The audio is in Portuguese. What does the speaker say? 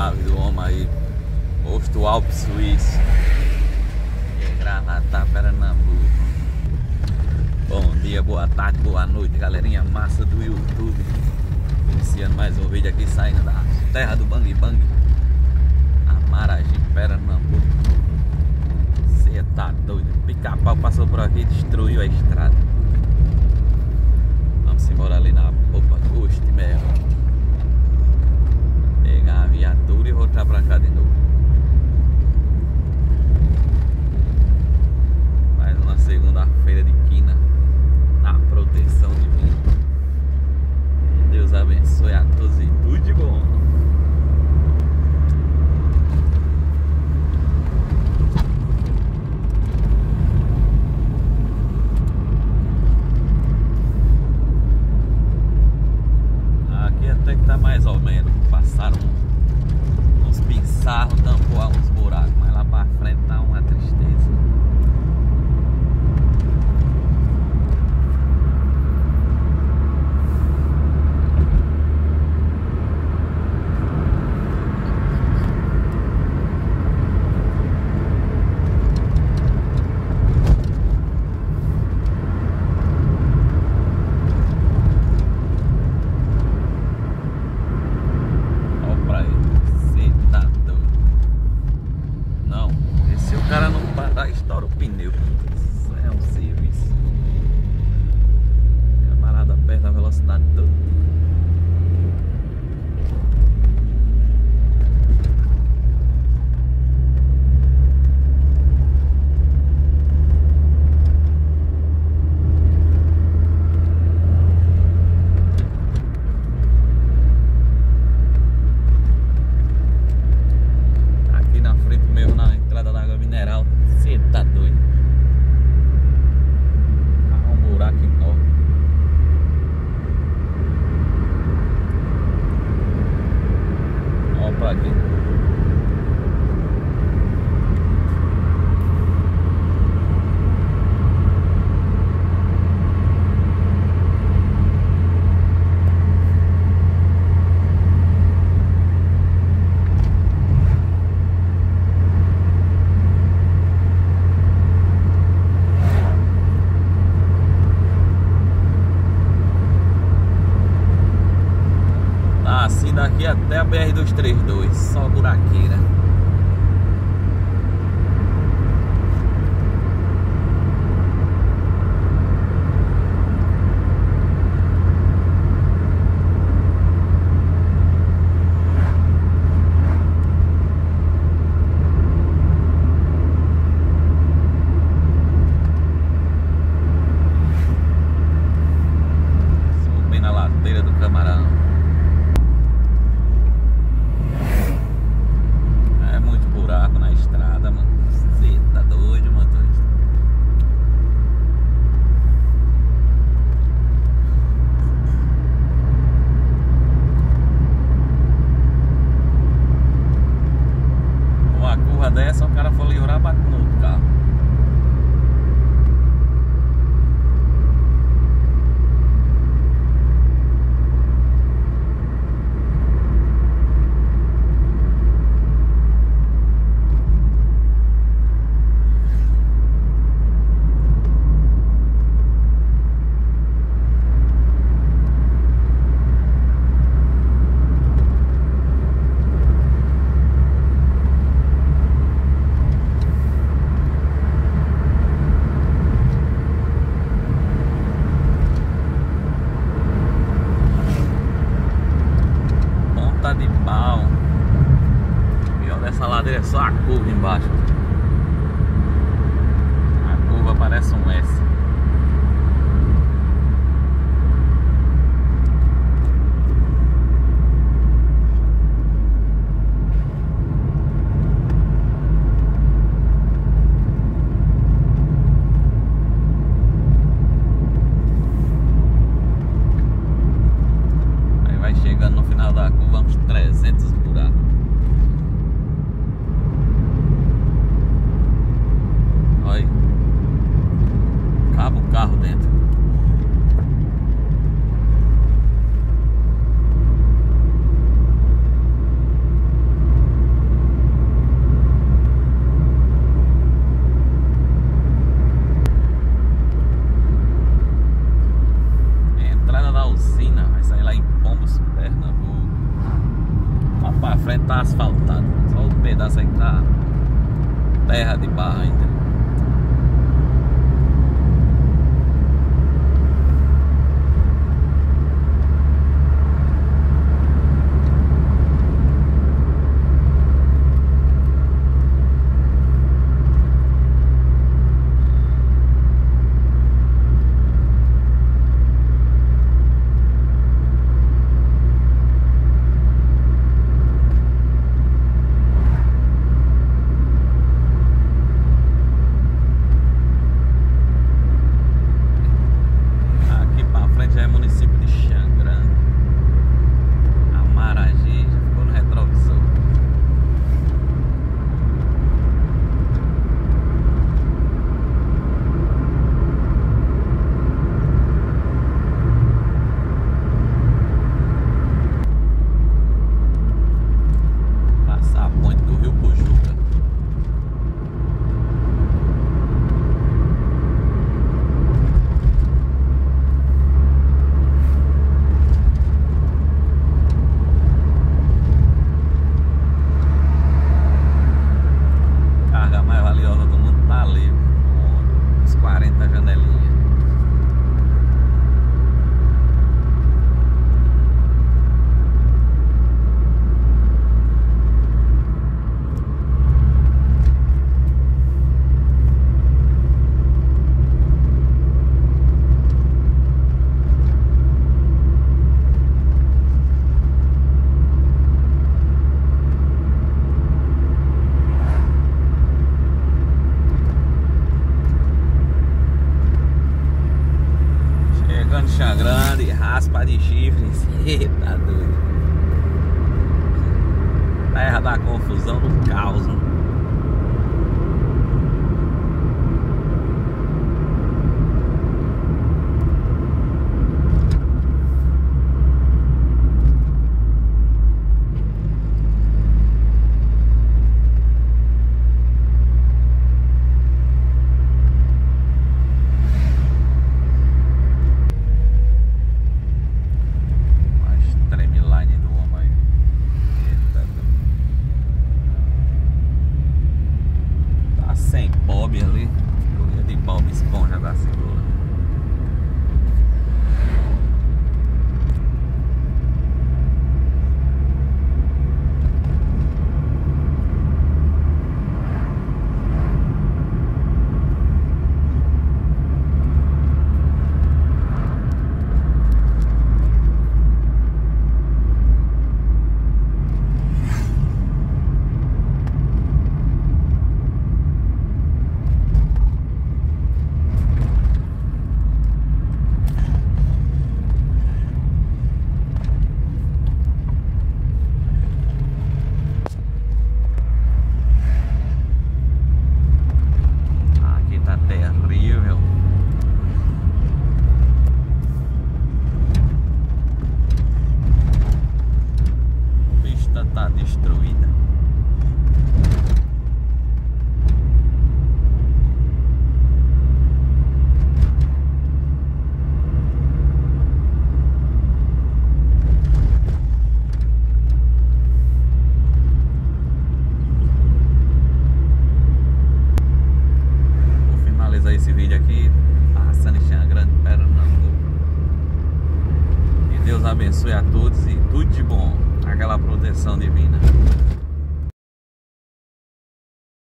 nave do homem aí. Posto Alpes Suíço. Granatá, Pernambuco. Bom dia, boa tarde, boa noite, galerinha massa do YouTube. Iniciando mais um vídeo aqui saindo da terra do Bang Bang. Amaragi, Pernambuco. Você tá doido? Pica-pau passou por aqui e destruiu a estrada. Vamos embora ali na Popa Custe mesmo. Pegar a viatura e voltar pra cá de novo. Daqui até a BR-232, só buraqueira. Subindo a ladeira do camarão. É muito buraco na estrada, mano. Você tá doido, motorista. Uma curva dessa, o cara for livrar, bate no outro carro. Ponta de pau. O pior dessa ladeira é só a curva embaixo. A curva parece um S. Aí vai chegando no final da curva uns 300 buracos. Olha aí. Cabo o carro dentro. Frente tá asfaltado. Só o pedaço aí que tá terra de barro ainda. Terra da confusão no caos. né? Uma streamline do homem. Eita doido. Tá sem Bob ali. Corrida de Bob Esponja da segura. Aqui tá terrível. A pista tá destruída. Vou finalizar esse vídeo aqui passando em Xangrande, Pernambuco. Que Deus abençoe a todos e tudo de bom. Aquela proteção divina.